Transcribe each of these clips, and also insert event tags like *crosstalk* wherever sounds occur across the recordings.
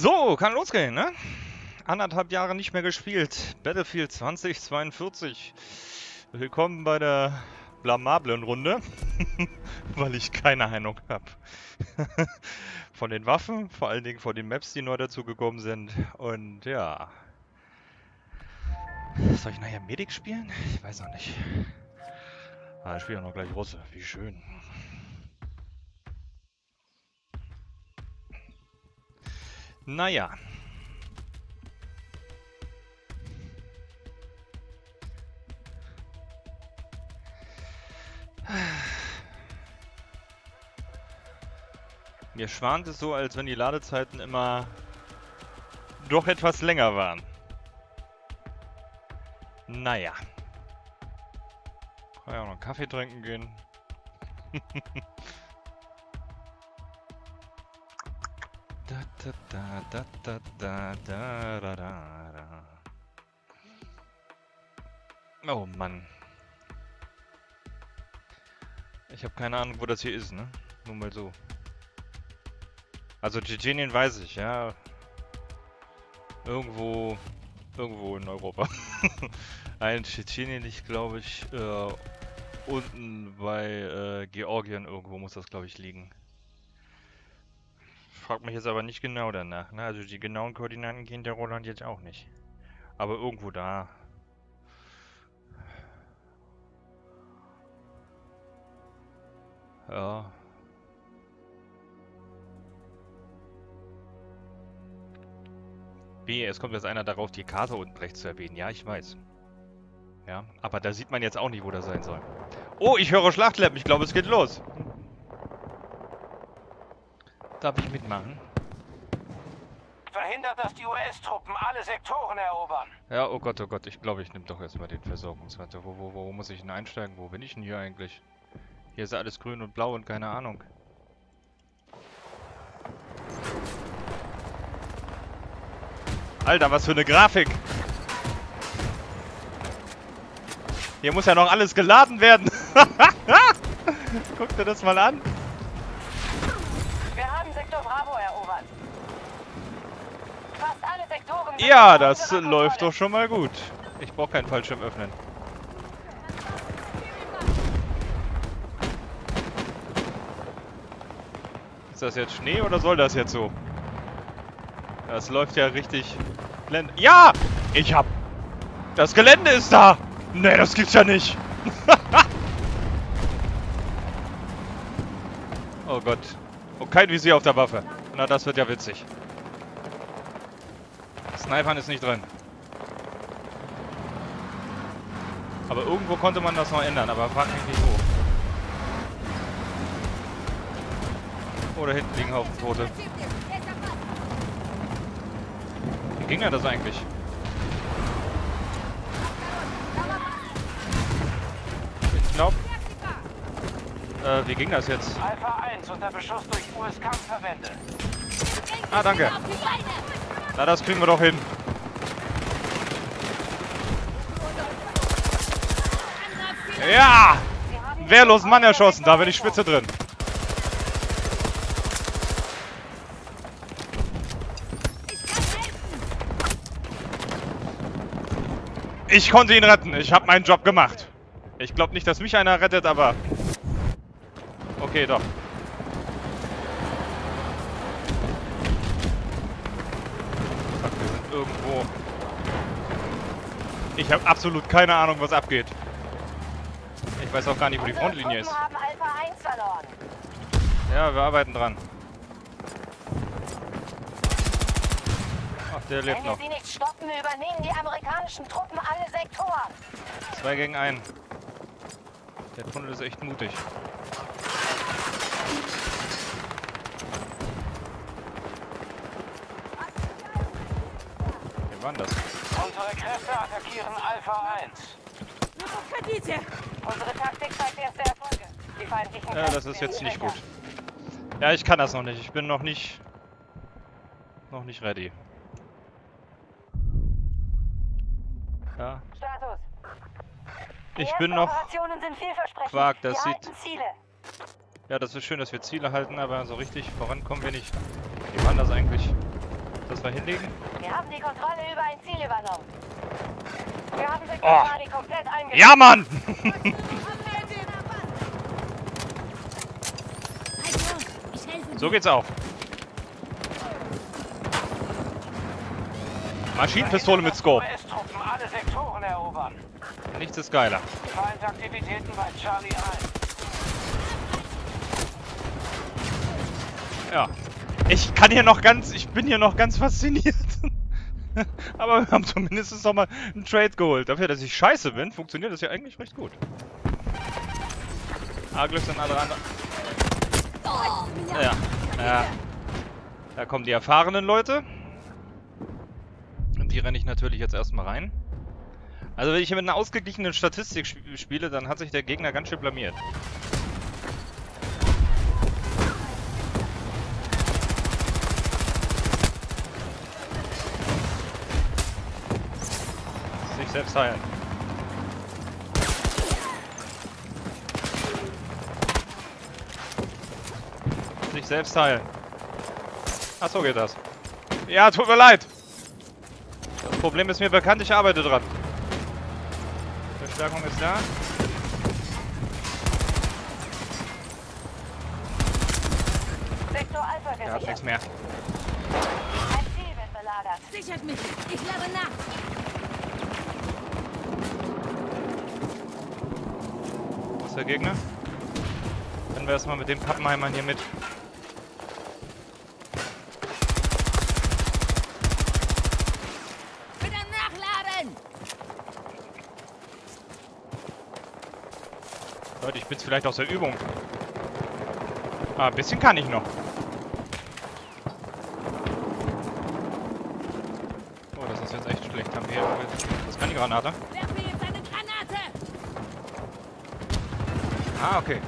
So, kann losgehen, ne? Anderthalb Jahre nicht mehr gespielt. Battlefield 2042. Willkommen bei der blamablen Runde, *laughs* weil ich keine Ahnung habe. *laughs* von den Waffen, vor allen Dingen von den Maps, die neu dazugekommen sind. Und ja. Soll ich nachher Medic spielen? Ich weiß auch nicht. Ah, ich spiele auch noch gleich Russe. Wie schön. Naja. Mir schwant es so, als wenn die Ladezeiten immer doch etwas länger waren. Naja. Kann ja auch noch einen Kaffee trinken gehen. *laughs* da da da da da da da da. Oh Mann. Ich habe keine Ahnung, wo das hier ist, ne? Nur mal so. Also Tschetschenien weiß ich, ja. Irgendwo, irgendwo in Europa. *laughs* Ein Tschetschenien, liegt, glaube ich, äh, unten bei äh, Georgien irgendwo muss das, glaube ich, liegen frag mich jetzt aber nicht genau danach. Ne? Also die genauen Koordinaten gehen der Roland jetzt auch nicht. Aber irgendwo da. Ja. B, es kommt jetzt einer darauf, die Karte unten rechts zu erwähnen. Ja, ich weiß. Ja, aber da sieht man jetzt auch nicht, wo das sein soll. Oh, ich höre Schlachtleppen. Ich glaube, es geht los. Darf ich mitmachen? Verhindert, dass die US-Truppen alle Sektoren erobern. Ja, oh Gott, oh Gott, ich glaube, ich nehme doch erstmal den Versorgungswerte. Wo, wo, wo muss ich denn einsteigen? Wo bin ich denn hier eigentlich? Hier ist alles grün und blau und keine Ahnung. Alter, was für eine Grafik! Hier muss ja noch alles geladen werden. *laughs* Guck dir das mal an. Ja, das läuft doch schon mal gut. Ich brauche keinen Fallschirm öffnen. Ist das jetzt Schnee oder soll das jetzt so? Das läuft ja richtig... Blend ja! Ich hab... Das Gelände ist da! Nee, das gibt's ja nicht! *laughs* oh Gott. Und kein Visier auf der Waffe. Na, das wird ja witzig. Snipern ist nicht drin. Aber irgendwo konnte man das noch ändern, aber frag mich nicht wo. Oder hinten liegen Haufen Tote. Wie ging er das eigentlich? Äh, wie ging das jetzt? Alpha 1 unter Beschuss durch US-Kampfverbände. Ah, danke. Na, das kriegen wir doch hin. Ja! Wehrlosen Mann erschossen, da bin ich spitze drin. Ich konnte ihn retten. Ich habe meinen Job gemacht. Ich glaube nicht, dass mich einer rettet, aber... Okay, doch. irgendwo. Ich habe absolut keine Ahnung, was abgeht. Ich weiß auch gar nicht, wo die Frontlinie ist. Ja, wir arbeiten dran. Ach, der lebt noch. Wenn wir sie nicht stoppen, übernehmen die amerikanischen Truppen alle Sektoren. Zwei gegen einen. Der Tunnel ist echt mutig. Waren das? Unsere Kräfte attackieren Alpha 1. Unsere Taktik zeigt erste Erfolge. Die feindlichen Ja, das ist jetzt nicht gut. Ja, ich kann das noch nicht. Ich bin noch nicht... noch nicht ready. Ja. Status. Ich bin noch... Quark, das sieht... Ziele. Ja, das ist schön, dass wir Ziele halten, aber so richtig vorankommen wir nicht. Wie war das eigentlich? Das was wir hinlegen. Wir haben die Kontrolle über ein Ziel übernommen. Wir haben Sektor Oh. Charlie komplett eingenommen. Ja, Mann! *laughs* So geht's auch. Maschinenpistole mit Scope. US-Truppen alle Sektoren erobern. Nichts ist geiler. Feindaktivitäten bei Charlie 1. Ja. Ich kann hier noch ganz, ich bin hier noch ganz fasziniert. *laughs* Aber wir haben zumindest noch mal einen Trade geholt. Dafür, dass ich scheiße bin, funktioniert das ja eigentlich recht gut. Ah, Glück sind alle anderen. Ja, ja. Da kommen die erfahrenen Leute. Und die renne ich natürlich jetzt erstmal rein. Also wenn ich hier mit einer ausgeglichenen Statistik sp- spiele, dann hat sich der Gegner ganz schön blamiert. Sich selbst heilen. Sich selbst heilen. Ach so geht das. Ja, tut mir leid. Das Problem ist mir bekannt, ich arbeite dran. Verstärkung ist da. Sektor Alpha Er hat nichts gesichert. mehr. Ein Ziel wird belagert. Sichert mich. Ich lade nach. Der Gegner? Können wir erstmal mit dem Pappenheimern hier mit. Wieder nachladen. Leute, ich bin's vielleicht aus der Übung. Ah, ein bisschen kann ich noch. Oh, das ist jetzt echt schlecht. Haben wir hier... Das kann die Granate. Werfe Ah, okay.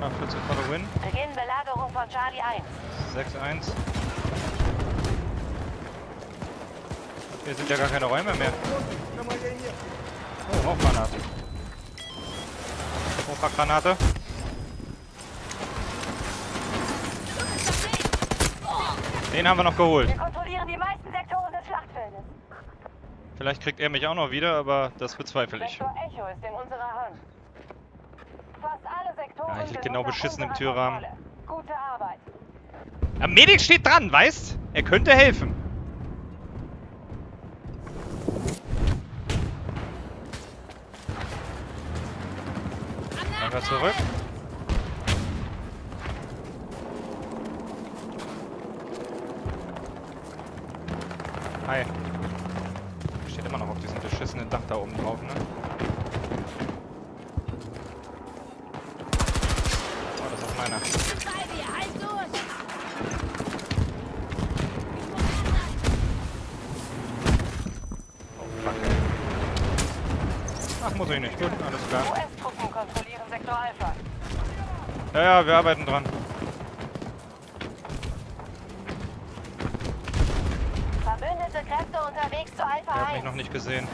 Ah, 14 for the win. Beginn Belagerung von Charlie 1. 6-1. Hier sind ja gar keine Räume mehr. Oh, Hochgranate. Hochgranate. Den haben wir noch geholt. Wir kontrollieren die meisten Sektoren des Schlachtfeldes. Vielleicht kriegt er mich auch noch wieder, aber das bezweifle ich. Sektor Echo ist in unserer Hand. Fast alle Sektoren Ja, ich lieg genau beschissen im Türrahmen. Gute Arbeit. Am Medic steht dran, weißt? Er könnte helfen. Einfach zurück. Hi. Steht immer noch auf diesem beschissenen Dach da oben drauf, ne? Oh, das ist meiner. Durch. Fuck. Ach, muss ich nicht. Gut, alles klar. Ja, ja, wir arbeiten dran. Verbündete Kräfte unterwegs zu Alpha Er hat 1. mich noch nicht gesehen.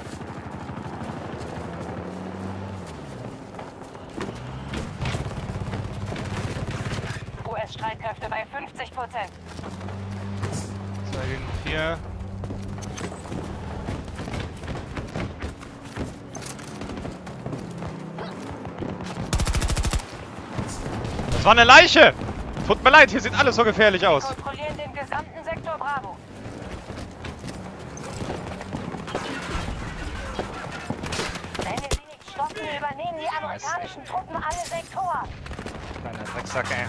US-Streitkräfte bei 50 Prozent. 2 gegen 4. Das war eine Leiche! Tut mir leid, hier sieht alles so gefährlich aus. Kontrollieren den gesamten Sektor Bravo. Wenn wir sie nicht stoppen, übernehmen die amerikanischen Truppen alle Sektoren. Kleiner Drecksack, ey.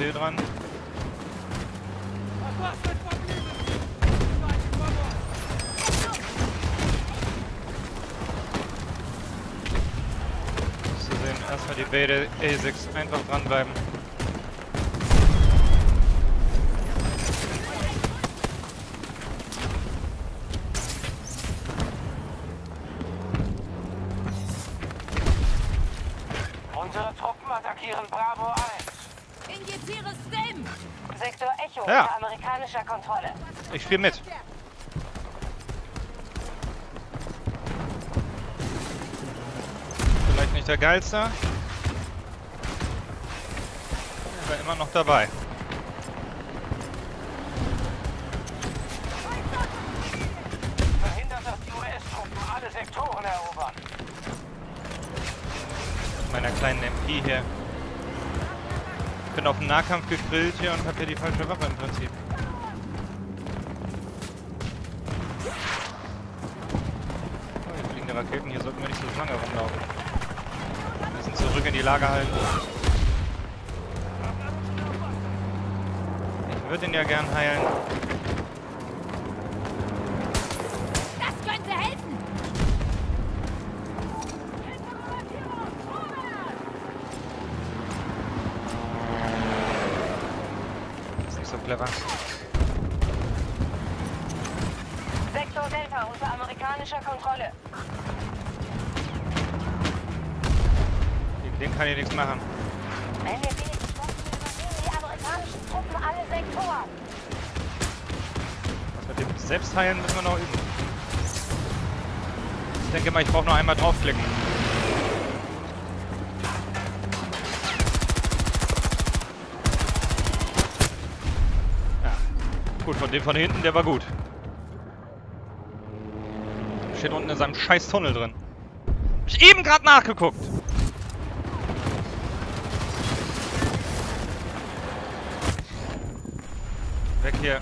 Ziel dran. Erstmal die Beta A6 einfach dranbleiben. Amerikanischer Kontrolle. Ich spiele mit. Vielleicht nicht der geilste. Aber immer noch dabei. Verhindert, dass die US-Truppen alle Sektoren erobern. Mit meiner kleinen MP hier. Ich bin auf den Nahkampf gegrillt hier und habe hier die falsche Waffe im Prinzip. Oh, hier fliegende Raketen, hier sollten wir nicht so lange rumlaufen. Wir müssen zurück in die Lager halten. Ich würde ihn ja gern heilen. Clever. Sektor Delta unter amerikanischer Kontrolle. Den kann ich nichts machen. Wenn wir wenig stoppen, übernehmen die amerikanischen Truppen alle Sektoren. Was mit dem Selbstheilen müssen wir noch üben. Ich denke mal, ich brauche noch einmal draufklicken. Gut, von dem von hinten, der war gut. Steht unten in seinem scheiß Tunnel drin. Hab ich eben gerade nachgeguckt. Weg hier.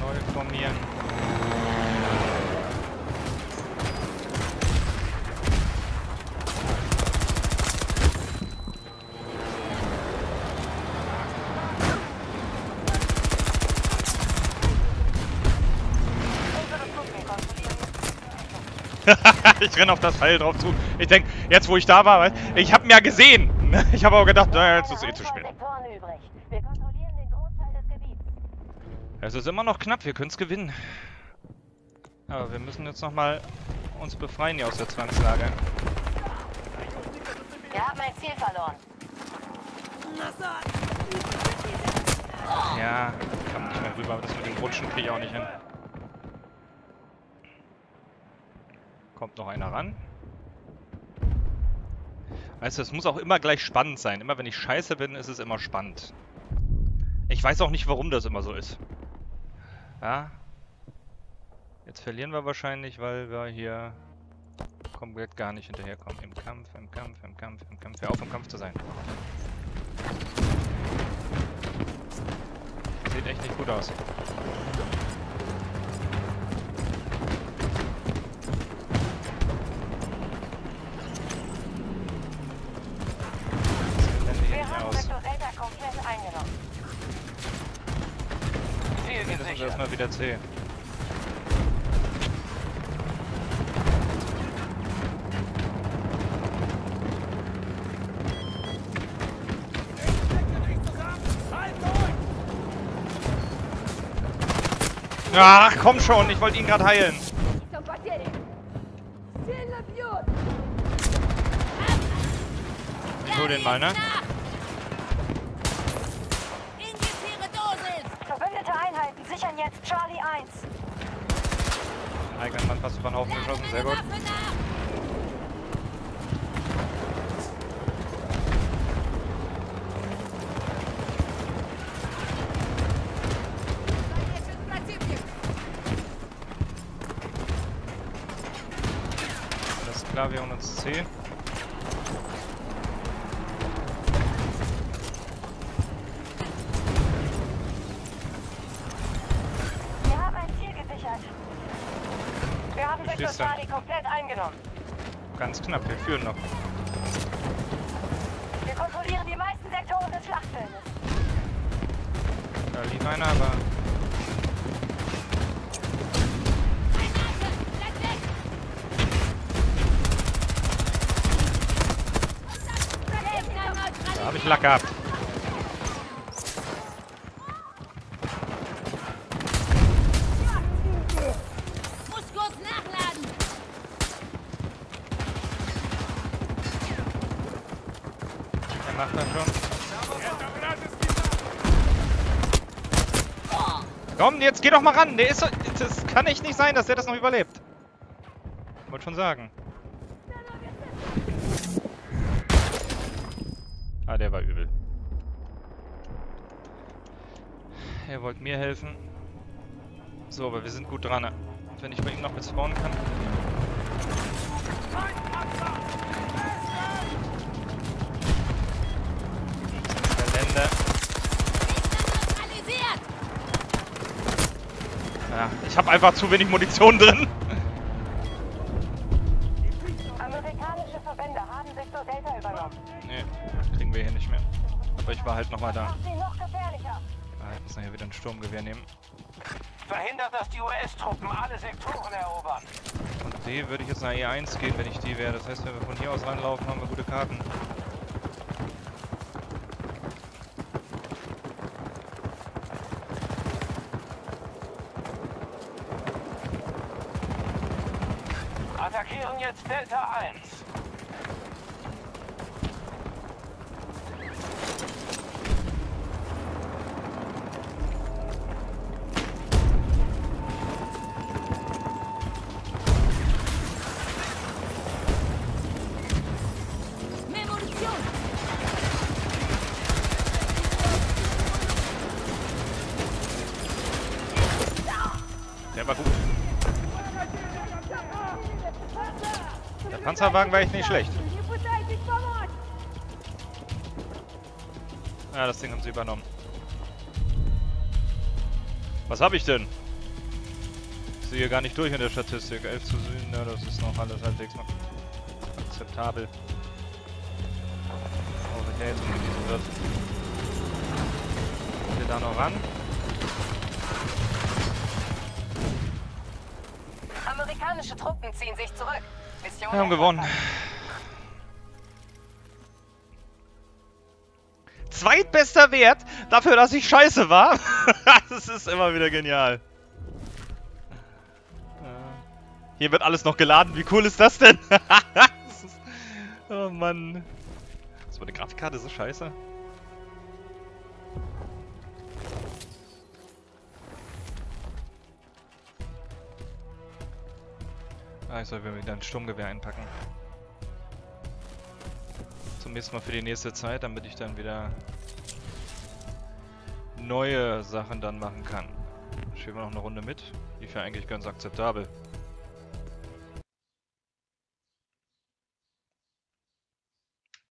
Neu formieren. Unsere Truppen kontrollieren ich renn auf das Pfeil drauf zu. Ich denk, jetzt wo ich da war, ich hab ihn ja gesehen. *laughs* Ich habe aber gedacht, naja, jetzt ist eh zu spät. Es ist immer noch knapp, wir können es gewinnen. Aber wir müssen jetzt nochmal uns befreien hier aus der Zwangslage. Wir haben ein Ziel verloren. Ja, kann man nicht mehr rüber, aber das mit dem Rutschen kriege ich auch nicht hin. Kommt noch einer ran. Weißt du, es muss auch immer gleich spannend sein. Immer wenn ich scheiße bin, ist es immer spannend. Ich weiß auch nicht, warum das immer so ist. Ja. Jetzt verlieren wir wahrscheinlich, weil wir hier komplett gar nicht hinterherkommen. Im Kampf, im Kampf, im Kampf, im Kampf. Hör auf, im Kampf zu sein. Sieht echt nicht gut aus. Erstmal wieder C. Ach, komm schon, ich wollte ihn gerade heilen. Ich hol den mal, ne? hast du von Haufen geschossen, sehr gut. Alles klar, wir holen uns 10. Ganz knapp, wir führen noch. Wir kontrollieren die meisten Sektoren des Schlachtfeldes. Da lief einer, aber da habe ich Lack gehabt. Muss kurz nachladen. macht er schon. Komm, jetzt geh doch mal ran. Der ist, das kann echt nicht sein, dass der das noch überlebt. Wollte schon sagen. Ah, der war übel. Er wollte mir helfen. So, aber wir sind gut dran. Wenn ich bei ihm noch mit spawnen kann. Gelände. Ja, ich habe einfach zu wenig Munition drin. Amerikanische Verbände haben Sektor Delta übernommen. Nee, kriegen wir hier nicht mehr. Aber ich war halt nochmal da. Ah, ich muss nachher wieder ein Sturmgewehr nehmen. Verhindert, dass die US-Truppen alle Sektoren erobern. Und D würde ich jetzt nach E1 gehen, wenn ich die wäre. Das heißt, wenn wir von hier aus ranlaufen, haben wir gute Karten. Delta 1. Panzerwagen war echt nicht schlecht. Ja, das Ding haben sie übernommen. Was habe ich denn? Ich sehe gar nicht durch in der Statistik. 11 zu 7, ja, das ist noch alles halbwegs noch akzeptabel. Auch wenn der jetzt umgewiesen wird. Kommt da noch ran? Amerikanische Truppen ziehen sich zurück. Wir haben gewonnen. Zweitbester Wert dafür, dass ich scheiße war. *laughs* das ist immer wieder genial. Ja. Hier wird alles noch geladen. Wie cool ist das denn? *laughs* oh Mann. Ist meine Grafikkarte so scheiße? Ah, ich soll mir wieder ein Sturmgewehr einpacken. Zumindest mal für die nächste Zeit, damit ich dann wieder neue Sachen dann machen kann. Spielen wir noch eine Runde mit. Die wäre eigentlich ganz akzeptabel.